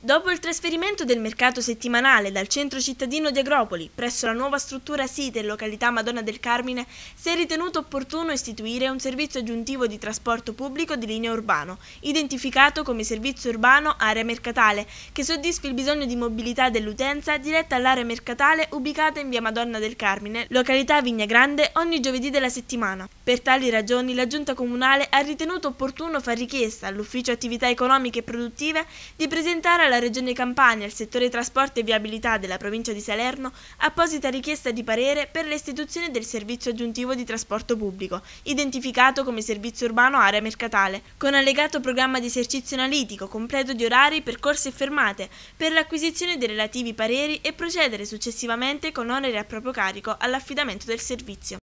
Dopo il trasferimento del mercato settimanale dal centro cittadino di Agropoli presso la nuova struttura sita in località Madonna del Carmine, si è ritenuto opportuno istituire un servizio aggiuntivo di trasporto pubblico di linea urbano, identificato come servizio urbano area mercatale, che soddisfi il bisogno di mobilità dell'utenza diretta all'area mercatale ubicata in via Madonna del Carmine, località Vigna Grande, ogni giovedì della settimana. Per tali ragioni la Giunta Comunale ha ritenuto opportuno far richiesta all'Ufficio Attività Economiche e Produttive di presentare alla Regione Campania al settore trasporti e viabilità della provincia di Salerno apposita richiesta di parere per l'istituzione del servizio aggiuntivo di trasporto pubblico, identificato come servizio urbano area mercatale, con allegato programma di esercizio analitico completo di orari, percorsi e fermate, per l'acquisizione dei relativi pareri e procedere successivamente con oneri a proprio carico all'affidamento del servizio.